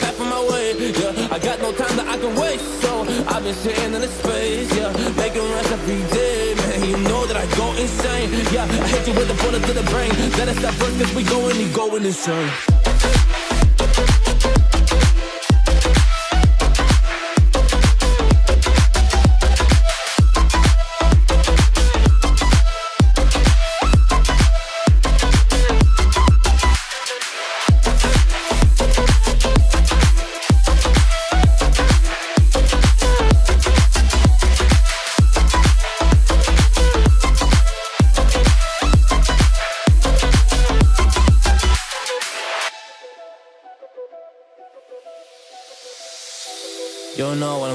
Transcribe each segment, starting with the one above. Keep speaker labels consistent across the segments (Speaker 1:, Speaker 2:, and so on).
Speaker 1: path on my way. Yeah, I got no time that I can waste. So I've been sitting in the space, yeah, making rest every day, man. You know that I go insane. Yeah, I hit you with a bullet to the brain. Let us stop first, cause we going, you going insane.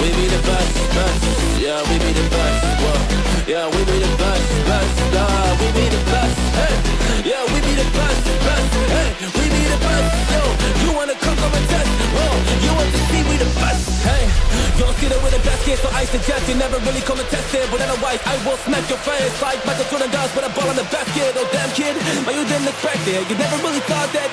Speaker 1: We be the best, best, yeah, we be the best, whoa. Yeah, we be the best, best, uh, we be the best, hey. Yeah, we be the best, best, hey. We be the best, yo. You wanna come come and test, oh. You want to see we the best, hey. You don't see that we're the best kids, so I suggest you never really come and test it. But otherwise, I will smack your face like Michael Jordan does with a ball on the basket. Oh damn kid, but you didn't expect it. You never really thought that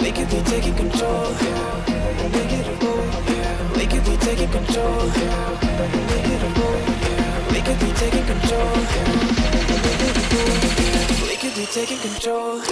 Speaker 2: We could be taking control. We could be taking control. We could be taking control. Be taking control.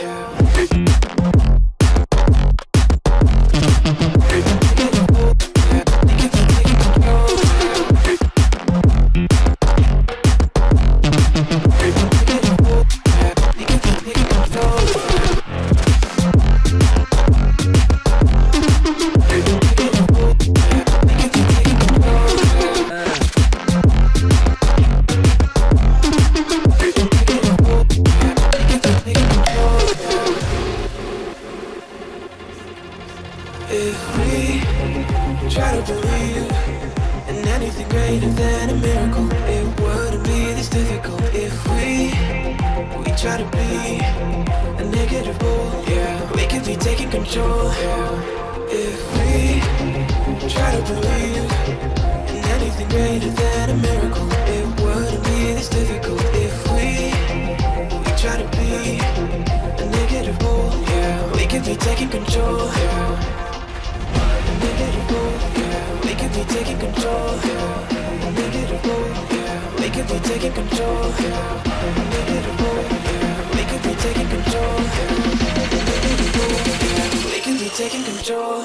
Speaker 2: Taking control. Yeah. We could be taking control. We could be taking control. We could be taking control. We could be taking control.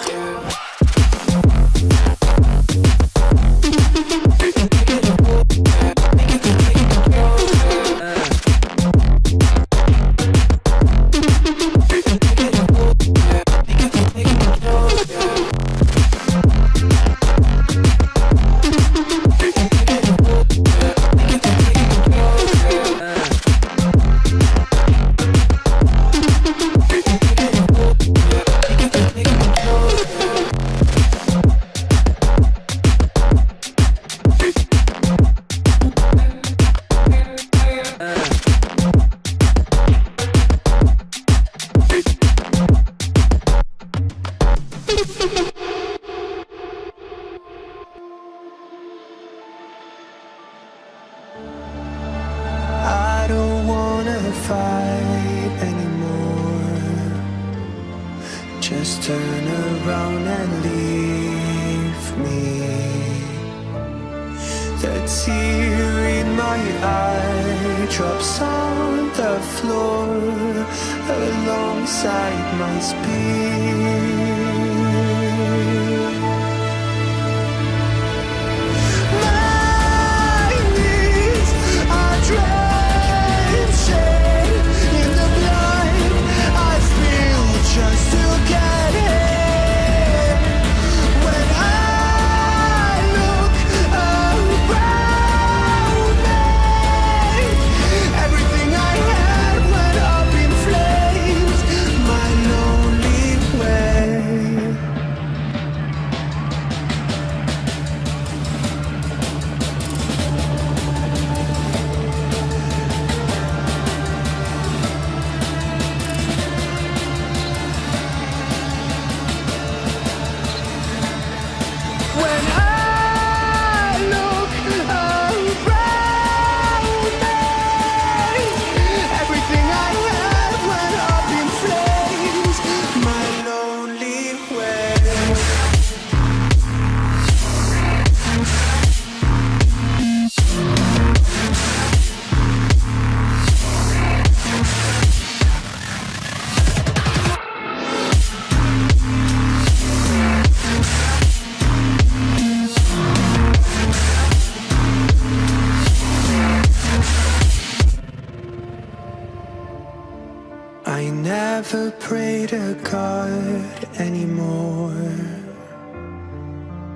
Speaker 3: Anymore.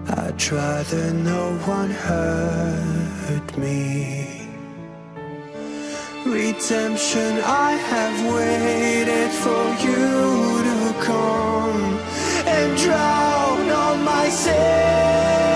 Speaker 3: I'd rather no one hurt me. redemption. I have waited for you to come and drown all my sin.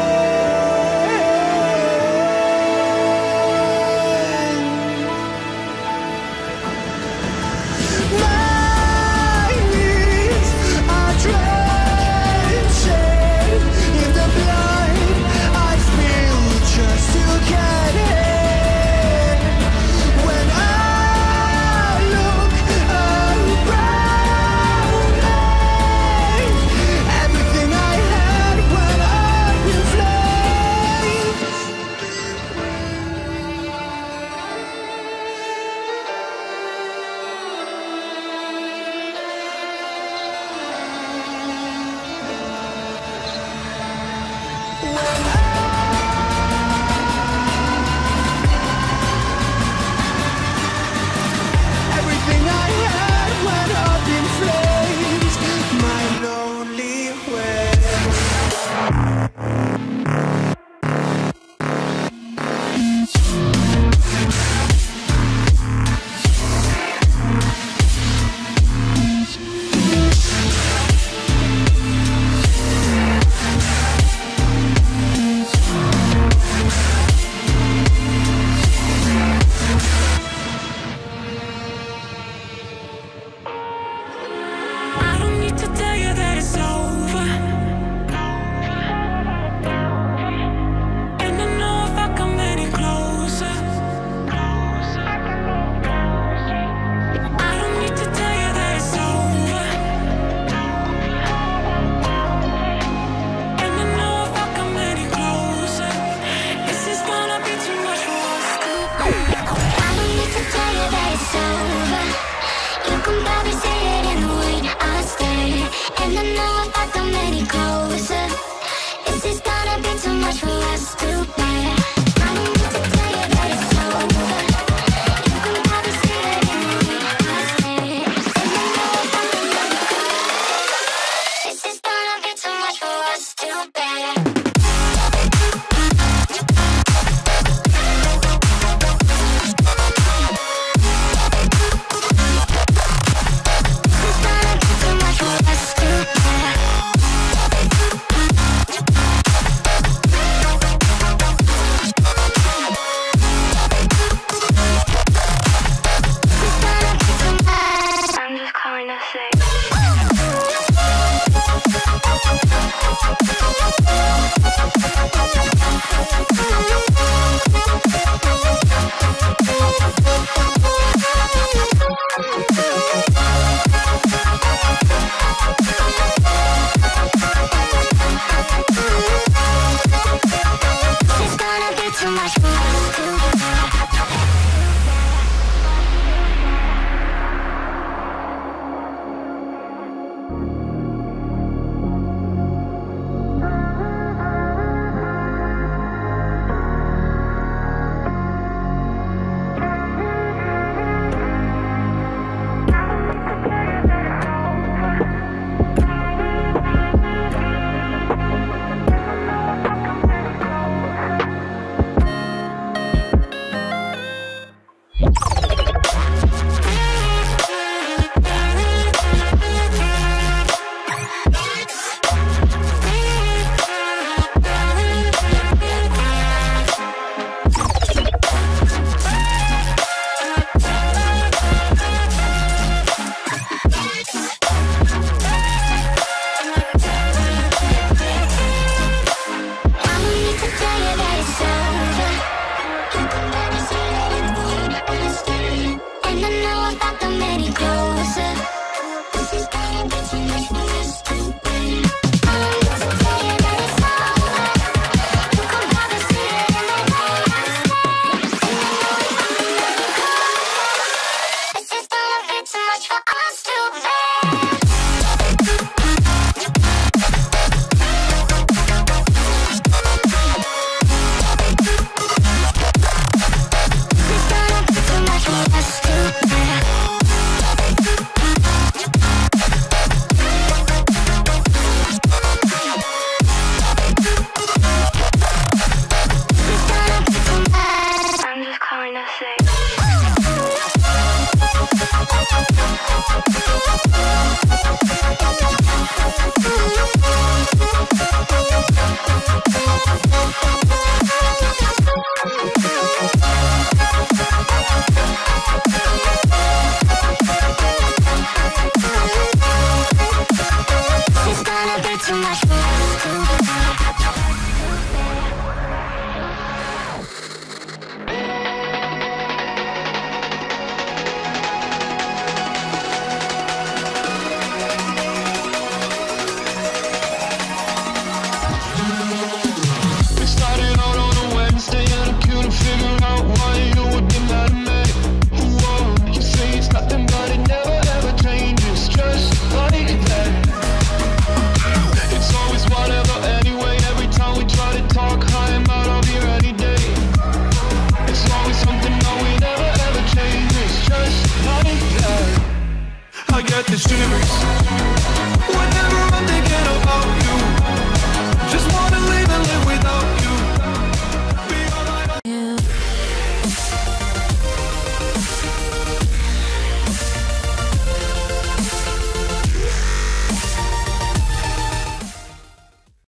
Speaker 2: Too much